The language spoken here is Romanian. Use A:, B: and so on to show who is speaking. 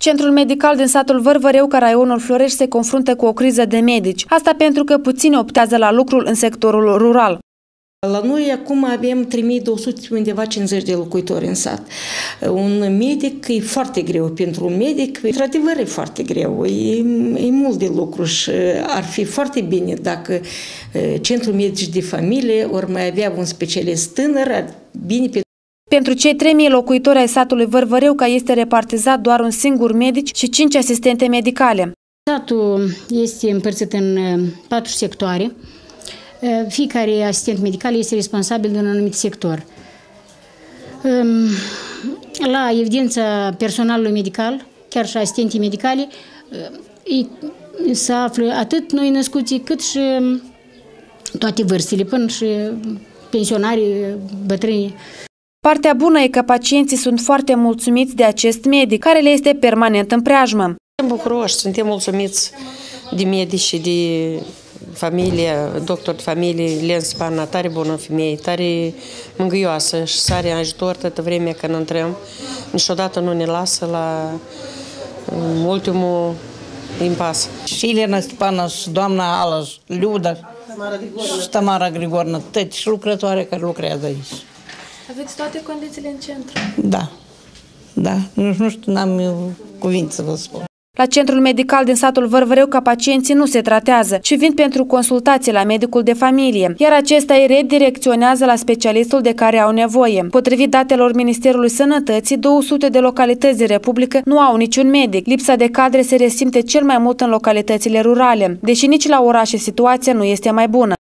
A: Centrul medical din satul Vărvăreu, ca raionul Florești, se confruntă cu o criză de medici. Asta pentru că puțini optează la lucrul în sectorul rural.
B: La noi acum avem 3200 undeva 50 de locuitori în sat. Un medic e foarte greu pentru un medic, într-adevăr e foarte greu, e, e mult de lucru și ar fi foarte bine dacă centrul medici de familie ori mai avea un specialist tânăr, ar bine pentru
A: pentru cei 3000 locuitori ai satului Vărvăreuca este repartizat doar un singur medic și 5 asistente medicale.
C: Satul este împărțit în patru sectoare. Fiecare asistent medical este responsabil de un anumit sector. La evidența personalului medical, chiar și asistenții medicale, se află atât noi născuți, cât și toate vârstele, până și pensionarii, bătrâni.
A: Partea bună e că pacienții sunt foarte mulțumiți de acest medic, care le este permanent în preajmă.
D: Suntem bucuroși, suntem mulțumiți de medici și de familie, doctor de familie, Len Spana, tare bună femeie, tare mângâioasă și sare ajutor toată vremea când intrăm. Niciodată nu ne lasă la ultimul impas.
E: Și Elena Stepana și doamna Alăș, Liuda și Tamara Grigorna, toți și lucrătoare care lucrează aici.
A: Aveți toate condițiile în centru?
E: Da, da. Nu, nu știu, n-am cuvinte să vă spun.
A: La centrul medical din satul Vărvăreu, ca pacienții nu se tratează, ci vin pentru consultații la medicul de familie, iar acesta îi redirecționează la specialistul de care au nevoie. Potrivit datelor Ministerului Sănătății, 200 de localități din Republică nu au niciun medic. Lipsa de cadre se resimte cel mai mult în localitățile rurale, deși nici la orașe situația nu este mai bună.